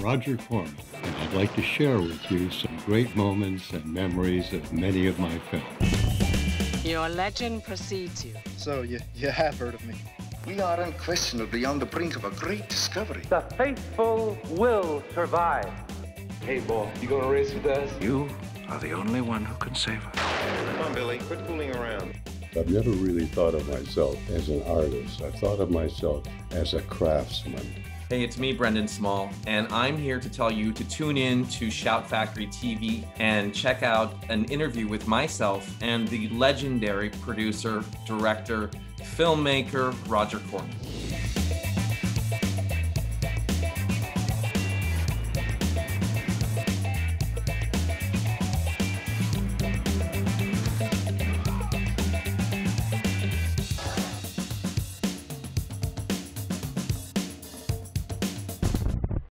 Roger Corman, and I'd like to share with you some great moments and memories of many of my films. Your legend precedes you. So, you, you have heard of me. We are unquestionably on the brink of a great discovery. The faithful will survive. Hey, Bo, you gonna race with us? You are the only one who can save us. Come on, Billy, quit fooling around. I've never really thought of myself as an artist. I've thought of myself as a craftsman. Hey, it's me, Brendon Small, and I'm here to tell you to tune in to Shout Factory TV and check out an interview with myself and the legendary producer, director, filmmaker, Roger Corman.